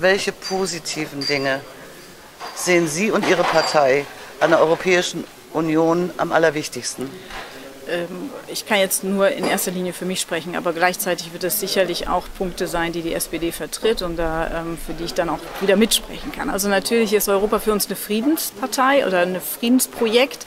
Welche positiven Dinge sehen Sie und Ihre Partei an der Europäischen Union am allerwichtigsten? Ähm, ich kann jetzt nur in erster Linie für mich sprechen, aber gleichzeitig wird es sicherlich auch Punkte sein, die die SPD vertritt und da, ähm, für die ich dann auch wieder mitsprechen kann. Also natürlich ist Europa für uns eine Friedenspartei oder ein Friedensprojekt.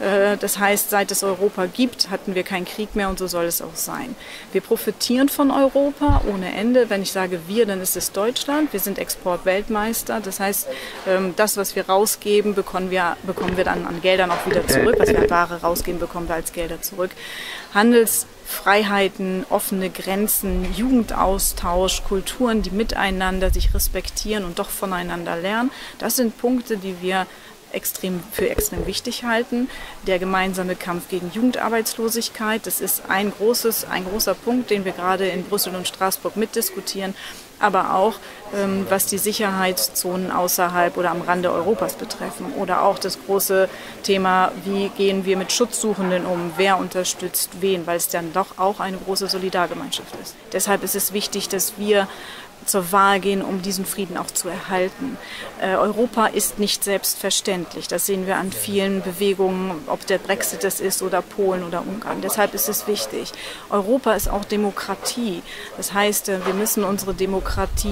Äh, das heißt, seit es Europa gibt, hatten wir keinen Krieg mehr und so soll es auch sein. Wir profitieren von Europa ohne Ende. Wenn ich sage wir, dann ist es Deutschland. Wir sind Exportweltmeister. Das heißt, ähm, das, was wir rausgeben, bekommen wir, bekommen wir dann an Geldern auch wieder zurück. Was wir an Ware rausgeben, bekommen wir als Gelder zurück. Handelsfreiheiten, offene Grenzen, Jugendaustausch, Kulturen, die miteinander sich respektieren und doch voneinander lernen. Das sind Punkte, die wir extrem, für extrem wichtig halten. Der gemeinsame Kampf gegen Jugendarbeitslosigkeit, das ist ein, großes, ein großer Punkt, den wir gerade in Brüssel und Straßburg mitdiskutieren, aber auch ähm, was die Sicherheitszonen außerhalb oder am Rande Europas betreffen oder auch das große Thema, wie gehen wir mit Schutzsuchenden um, wer unterstützt wen, weil es dann doch auch eine große Solidargemeinschaft ist. Deshalb ist es wichtig, dass wir zur Wahl gehen, um diesen Frieden auch zu erhalten. Äh, Europa ist nicht selbstverständlich. Das sehen wir an vielen Bewegungen, ob der Brexit das ist oder Polen oder Ungarn. Deshalb ist es wichtig. Europa ist auch Demokratie. Das heißt, äh, wir müssen unsere Demokratie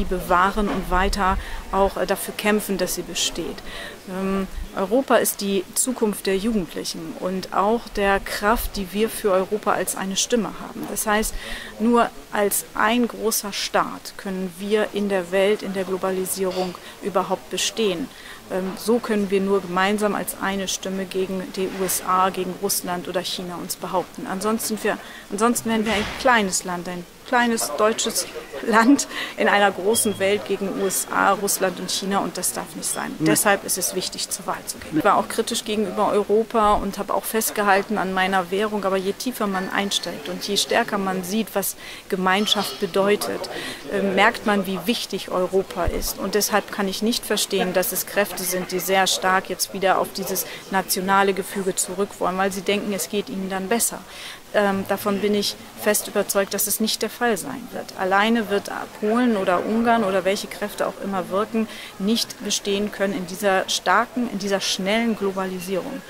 bewahren und weiter auch äh, dafür kämpfen, dass sie besteht. Ähm, Europa ist die Zukunft der Jugendlichen und auch der Kraft, die wir für Europa als eine Stimme haben. Das heißt, nur als ein großer Staat können wir in der Welt, in der Globalisierung überhaupt bestehen. Ähm, so können wir nur gemeinsam als eine Stimme gegen die USA, gegen Russland oder China uns behaupten. Ansonsten, wir, ansonsten wären wir ein kleines Land, ein kleines deutsches Land in einer großen Welt gegen USA, Russland und China und das darf nicht sein. Mhm. Deshalb ist es wichtig, zur Wahl zu gehen. Ich war auch kritisch gegenüber Europa und habe auch festgehalten an meiner Währung, aber je tiefer man einsteigt und je stärker man sieht, was Gemeinschaft bedeutet, äh, merkt man, wie wichtig Europa ist. Und deshalb kann ich nicht verstehen, dass es Kräfte sind, die sehr stark jetzt wieder auf dieses nationale Gefüge zurück wollen, weil sie denken, es geht ihnen dann besser. Ähm, davon bin ich fest überzeugt, dass es nicht der Fall sein wird. Alleine wird Polen oder Ungarn oder welche Kräfte auch immer wirken, nicht bestehen können in dieser starken, in dieser schnellen Globalisierung.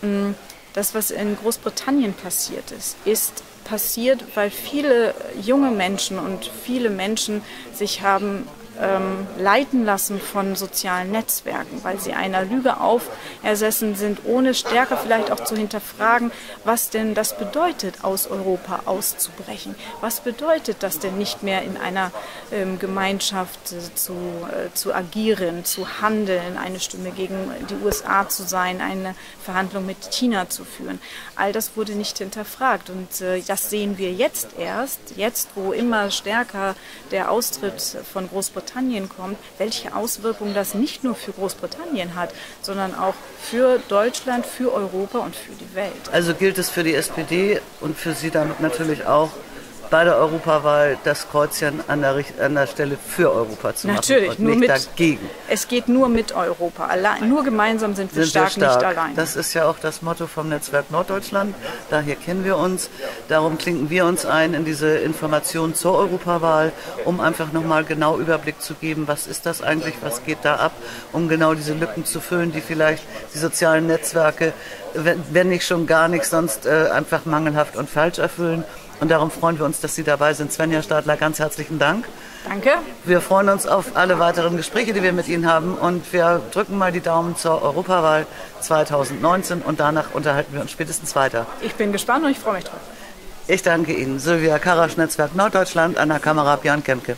Mm, das, was in Großbritannien passiert ist, ist passiert, weil viele junge Menschen und viele Menschen sich haben ähm, leiten lassen von sozialen Netzwerken, weil sie einer Lüge aufersessen sind, ohne stärker vielleicht auch zu hinterfragen, was denn das bedeutet, aus Europa auszubrechen. Was bedeutet das denn nicht mehr in einer ähm, Gemeinschaft äh, zu, äh, zu agieren, zu handeln, eine Stimme gegen die USA zu sein, eine Verhandlung mit China zu führen. All das wurde nicht hinterfragt und äh, das sehen wir jetzt erst, jetzt wo immer stärker der Austritt von Großbritannien Großbritannien kommt, welche Auswirkungen das nicht nur für Großbritannien hat, sondern auch für Deutschland, für Europa und für die Welt. Also gilt es für die SPD und für Sie damit natürlich auch, bei der Europawahl das Kreuzchen an der, an der Stelle für Europa zu machen Natürlich, nur mit, dagegen. Es geht nur mit Europa. Allein, nur gemeinsam sind wir, sind stark, wir stark, nicht allein. Das ist ja auch das Motto vom Netzwerk Norddeutschland. Daher kennen wir uns. Darum klinken wir uns ein in diese Information zur Europawahl, um einfach nochmal genau Überblick zu geben, was ist das eigentlich, was geht da ab, um genau diese Lücken zu füllen, die vielleicht die sozialen Netzwerke, wenn nicht schon gar nichts, sonst äh, einfach mangelhaft und falsch erfüllen. Und darum freuen wir uns, dass Sie dabei sind. Svenja Stadler, ganz herzlichen Dank. Danke. Wir freuen uns auf alle weiteren Gespräche, die wir mit Ihnen haben. Und wir drücken mal die Daumen zur Europawahl 2019 und danach unterhalten wir uns spätestens weiter. Ich bin gespannt und ich freue mich drauf. Ich danke Ihnen. Sylvia Karasch, Netzwerk Norddeutschland, an der Kamera Björn Kemke.